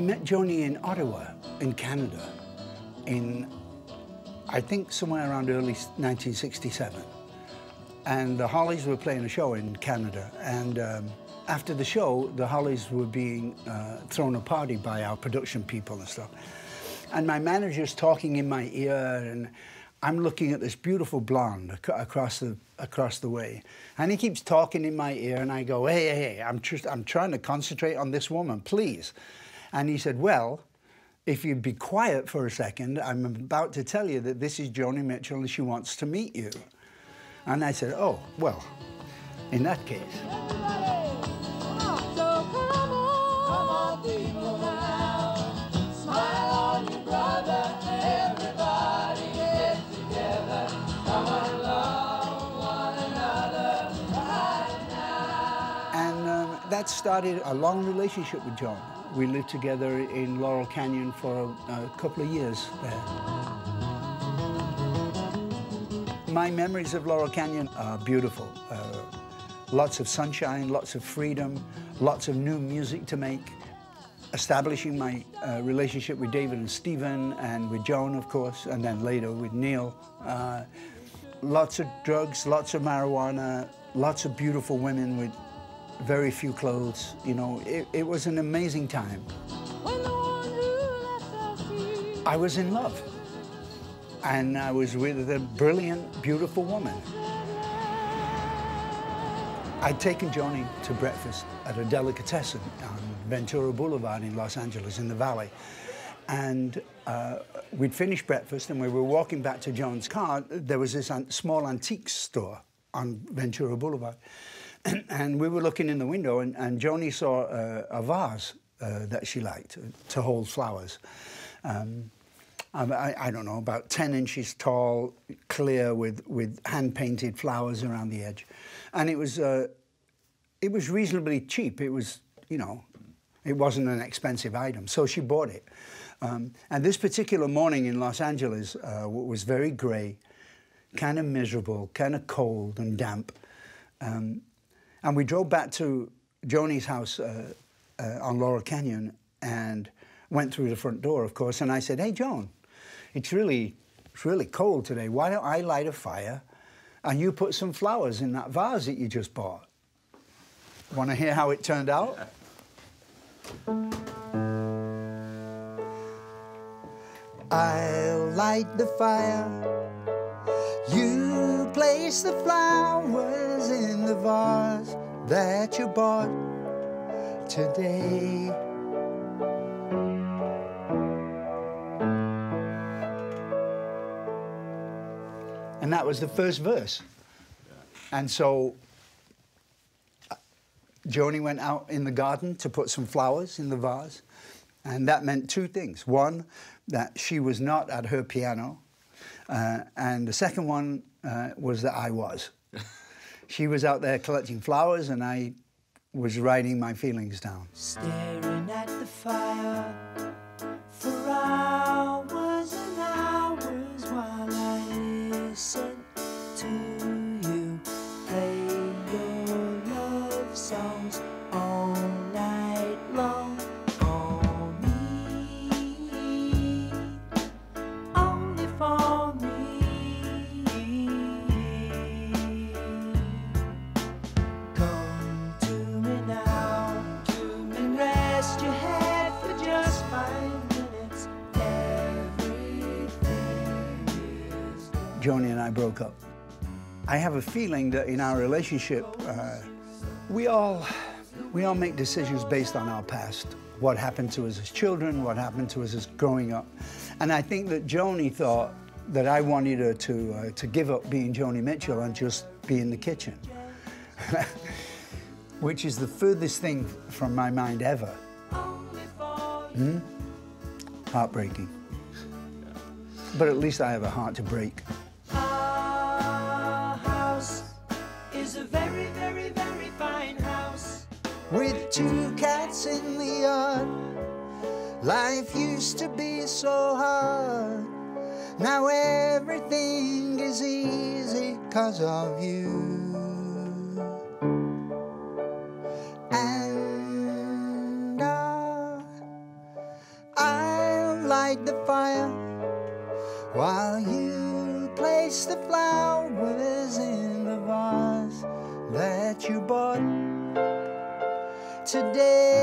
I met Joni in Ottawa, in Canada, in, I think, somewhere around early 1967. And the Hollies were playing a show in Canada. And um, after the show, the Hollies were being uh, thrown a party by our production people and stuff. And my manager's talking in my ear, and I'm looking at this beautiful blonde ac across the across the way, and he keeps talking in my ear, and I go, "Hey, hey, hey! I'm just I'm trying to concentrate on this woman, please." And he said, "Well, if you'd be quiet for a second, I'm about to tell you that this is Joni Mitchell, and she wants to meet you." And I said, "Oh, well, in that case." And um, that started a long relationship with John. We lived together in Laurel Canyon for a, a couple of years there. My memories of Laurel Canyon are beautiful. Uh, lots of sunshine, lots of freedom, lots of new music to make. Establishing my uh, relationship with David and Stephen and with Joan, of course, and then later with Neil. Uh, lots of drugs, lots of marijuana, lots of beautiful women with very few clothes. You know, it, it was an amazing time. I was in love. And I was with a brilliant, beautiful woman. I'd taken Joni to breakfast at a delicatessen on Ventura Boulevard in Los Angeles, in the Valley. And uh, we'd finished breakfast and we were walking back to John's car. There was this an small antiques store on Ventura Boulevard. and we were looking in the window, and, and Joni saw a vase uh, that she liked to hold flowers. Um, I, I, don't know, about 10 inches tall, clear, with, with hand-painted flowers around the edge. And it was, uh, it was reasonably cheap. It was, you know, it wasn't an expensive item, so she bought it. Um, and this particular morning in Los Angeles uh, was very grey, kind of miserable, kind of cold and damp. Um, and we drove back to Joni's house uh, uh, on Laurel Canyon and went through the front door, of course. And I said, "Hey, Joan, it's really, it's really cold today. Why don't I light a fire, and you put some flowers in that vase that you just bought? Want to hear how it turned out?" I'll light the fire. Place the flowers in the vase that you bought today. And that was the first verse. And so uh, Joni went out in the garden to put some flowers in the vase. And that meant two things. One, that she was not at her piano uh, and the second one uh, was that I was. she was out there collecting flowers, and I was writing my feelings down. Staring at the fire Joni and I broke up. I have a feeling that in our relationship, uh, we all we all make decisions based on our past. What happened to us as children, what happened to us as growing up. And I think that Joni thought that I wanted her to, uh, to give up being Joni Mitchell and just be in the kitchen. Which is the furthest thing from my mind ever. Hmm? Heartbreaking. But at least I have a heart to break. With two cats in the yard. Life used to be so hard. Now everything is easy cause of you. And uh, I'll light the fire while you place the flowers in the vase that you bought today.